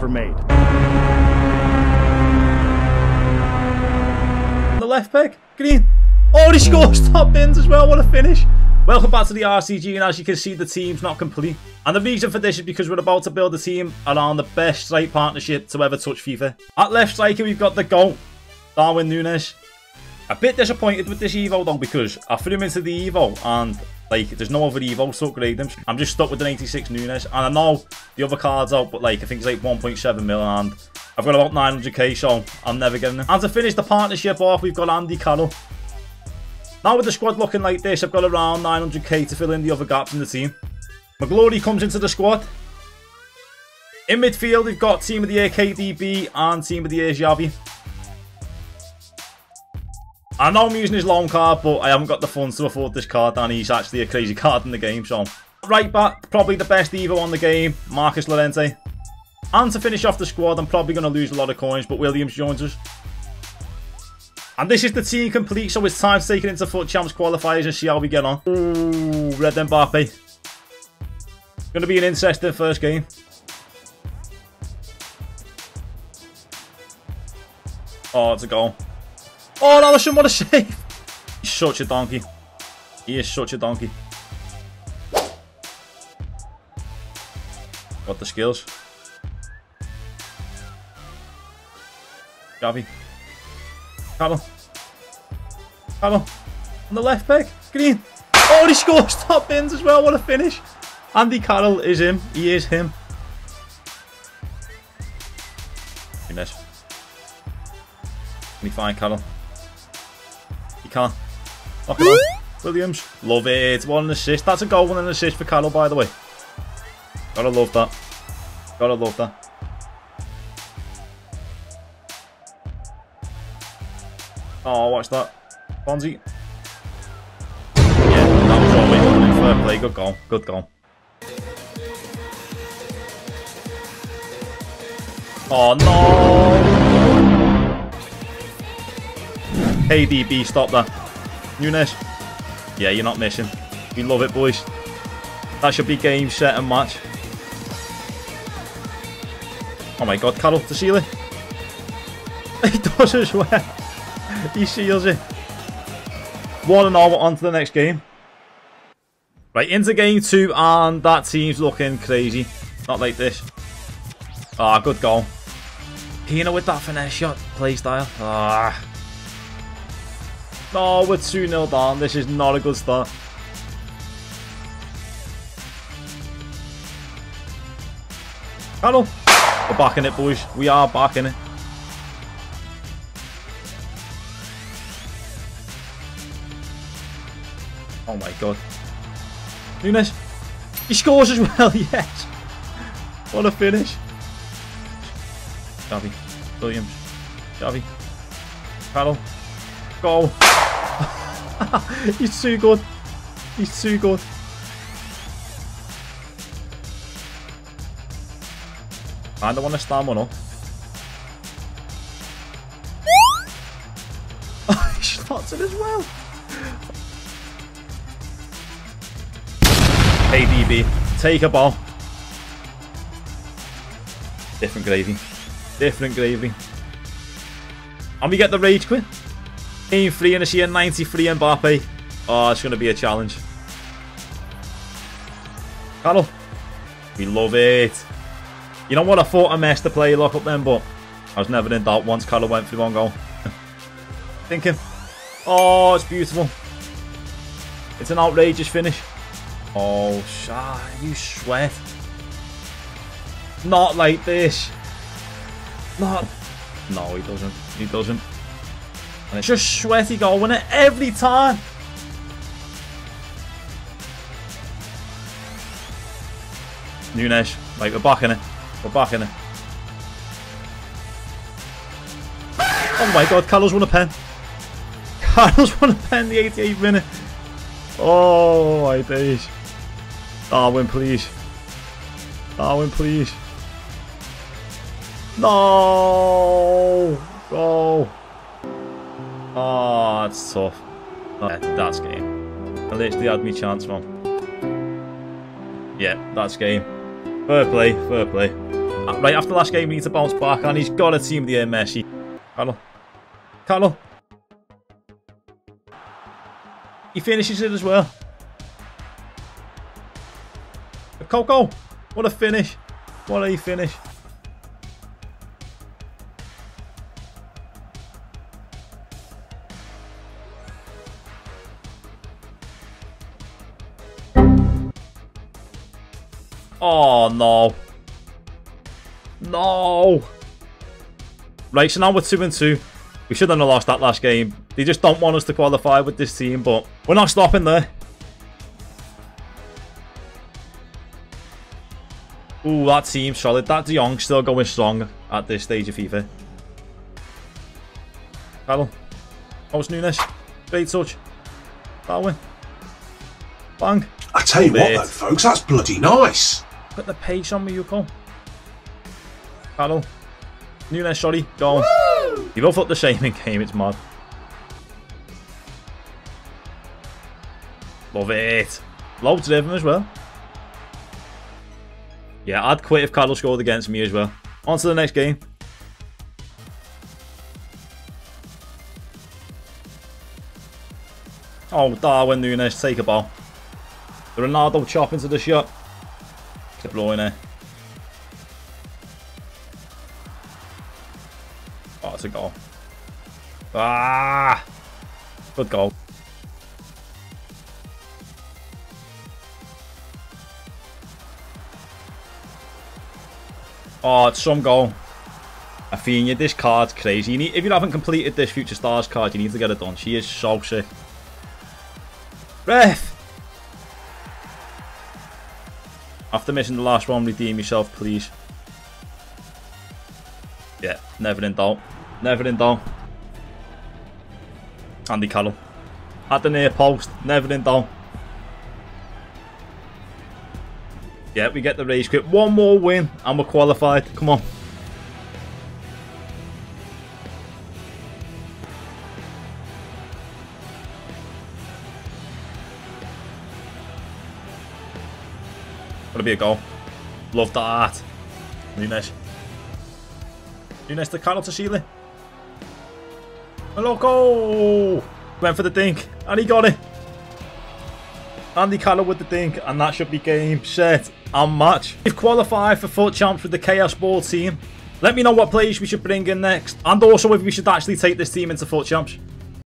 ever made. The left peg, green. Oh, he scores top bins as well. What a finish. Welcome back to the RCG, and as you can see, the team's not complete. And the reason for this is because we're about to build a team around the best strike partnership to ever touch FIFA. At left striker, we've got the goal, Darwin Núñez. A bit disappointed with this Evo though, because I threw him into the Evo, and like, there's no other Evo to upgrade them. I'm just stuck with an 86 Núñez, and I know the other card's out, but like, I think it's like 1.7 mil, and I've got about 900k, so I'm never getting him. And to finish the partnership off, we've got Andy Carroll. Now with the squad looking like this, I've got around 900k to fill in the other gaps in the team. McGlory comes into the squad. In midfield, we've got Team of the Year KDB and Team of the Year Xavi. I know I'm using his long card, but I haven't got the funds to afford this card, and he's actually a crazy card in the game, so... Right back, probably the best Evo on the game, Marcos Llorente. And to finish off the squad, I'm probably going to lose a lot of coins, but Williams joins us. And this is the team complete, so it's time to take it into FUT Champs qualifiers and see how we get on. Ooh, Red Mbappe. Going to be an interesting first game. Oh, it's a goal. Oh, Alisson, what a save. He's such a donkey. He is such a donkey. Got the skills. Gavi. Carroll. Carroll. On the left peg. Green. Oh, he scores top bins as well. What a finish. Andy Carroll is him. He is him. Goodness. Can he find Carroll? Can't. On. Williams. Love it. One assist. That's a goal and an assist for Carroll, by the way. Gotta love that. Gotta love that. Oh, watch that. Bonzi. Yeah, that was all we wanted. Fair play. Good goal. Good goal. Oh, no! KDB, stop that. Núñez. Yeah, you're not missing. We love it, boys. That should be game, set, and match. Oh my god, Carroll to seal it. He does as well. he seals it. One and all, on to the next game. Right, into game two, and that team's looking crazy. Not like this. Ah, oh, good goal. Pina with that finesse shot play style. Ah. No, we're 2-0 down. This is not a good start. Carroll. We're back in it, boys. We are back in it. Oh my god. Núñez. He scores as well, yes. What a finish. Xavi. Williams. Xavi. Carroll. Goal. He's too good. He's too good. I don't want to stand one up. he slots it as well. KDB, take a ball. Different gravy. Different gravy. And we get the rage quit. Game 3 and a 93 Mbappe. Oh, it's going to be a challenge. Carlo. We love it. You know what? I thought I messed the play lock up then, but I was never in doubt once Carlo went through one goal. Thinking. Oh, it's beautiful. It's an outrageous finish. Oh, Shah, you sweat. Not like this. Not. No, he doesn't. He doesn't. And it's just sweaty goal, winner every time. Núñez. Right, we're back in it. We're back in it. Oh my god, Carlos won a pen. Carlos won a pen the 88th minute. Oh my days. Darwin, please. Darwin, please. No! Oh, that's tough. that's game. I literally had me chance, man. Yeah, that's game. Fair play, fair play. Ah, right after last game, we need to bounce back, and he's got a team the Messi. Carlo. Carlo. He finishes it as well. Coco. What a finish. What a finish. Oh, no. No. Right, so now we're 2 and 2. We should have lost that last game. They just don't want us to qualify with this team, but we're not stopping there. Ooh, that team's solid. That De Jong still going strong at this stage of FIFA. Carroll. How's Núñez? Great touch. Darwin. Bang. I tell you what, though, folks, that's bloody nice. Put the pace on me, Yuko. Carroll. Núñez, sorry. Go on. You both look the same in game, it's mad. Love it. Loads of them as well. Yeah, I'd quit if Carroll scored against me as well. On to the next game. Oh, Darwin Núñez, take a ball. The Ronaldo chop into the shot. Blowing it. Oh, it's a goal. Ah! Good goal. Oh, it's some goal. Athenea, this card's crazy. You need, if you haven't completed this Future Stars card, you need to get it done. She is so sick. After missing the last one, redeem yourself, please. Yeah, never in doubt. Never in doubt. Andy Carroll. At the near post, never in doubt. Yeah, we get the race quit. One more win and we're qualified. Come on. Gonna be a goal. Love that. Núñez. Núñez to Sheila. Hello, go! Went for the dink and he got it. Andy Carroll with the dink, and that should be game, set, and match. We've qualified for FUT Champs with the Chaos Ball team. Let me know what players we should bring in next, and also if we should actually take this team into FUT Champs.